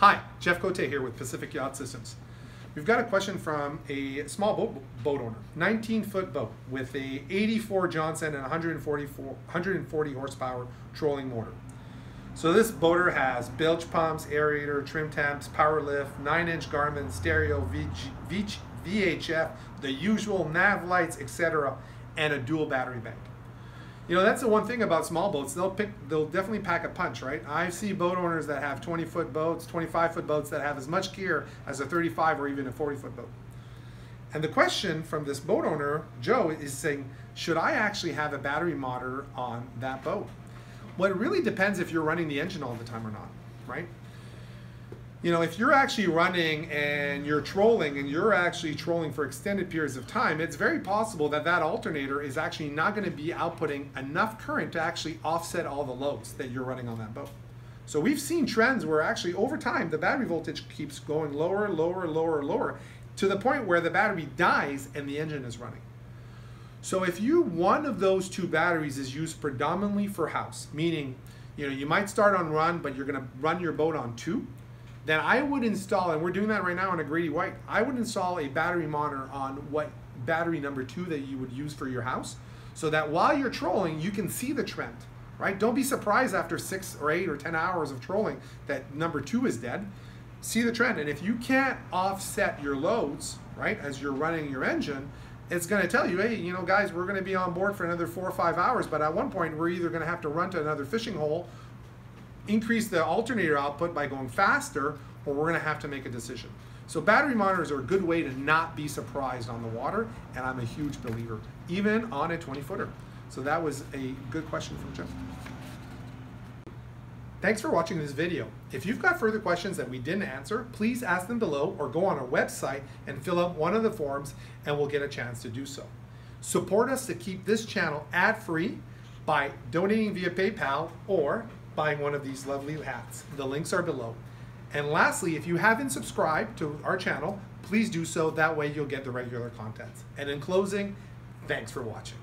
Hi, Jeff Cote here with Pacific Yacht Systems. We've got a question from a small boat, boat owner, 19 foot boat with a 84 Johnson and 144, 140 horsepower trolling motor. So this boater has bilge pumps, aerator, trim tabs, power lift, 9 inch Garmin, stereo, VG, VHF, the usual nav lights, etc., and a dual battery bank. You know, that's the one thing about small boats. They'll pick, they'll definitely pack a punch, right? I see boat owners that have 20 foot boats, 25 foot boats that have as much gear as a 35 or even a 40 foot boat. And the question from this boat owner, Joe, is saying, should I actually have a battery monitor on that boat? Well, it really depends if you're running the engine all the time or not, right? You know, if you're actually running and you're trolling and you're actually trolling for extended periods of time, it's very possible that that alternator is actually not going to be outputting enough current to actually offset all the loads that you're running on that boat. So we've seen trends where actually over time the battery voltage keeps going lower, lower, lower, lower to the point where the battery dies and the engine is running. So if you one of those two batteries is used predominantly for house, meaning you know you might start on run, but you're going to run your boat on two then I would install, and we're doing that right now on a Grady White, I would install a battery monitor on what battery number two that you would use for your house so that while you're trolling, you can see the trend, right? Don't be surprised after six or eight or 10 hours of trolling that number two is dead. See the trend. And if you can't offset your loads, right, as you're running your engine, it's going to tell you, hey, you know, guys, we're going to be on board for another four or five hours, but at one point, we're either going to have to run to another fishing hole increase the alternator output by going faster, or we're gonna have to make a decision. So battery monitors are a good way to not be surprised on the water, and I'm a huge believer, even on a 20 footer. So that was a good question from Jeff. Thanks for watching this video. If you've got further questions that we didn't answer, please ask them below or go on our website and fill out one of the forms and we'll get a chance to do so. Support us to keep this channel ad-free by donating via PayPal or buying one of these lovely hats. The links are below. And lastly, if you haven't subscribed to our channel, please do so. That way you'll get the regular content. And in closing, thanks for watching.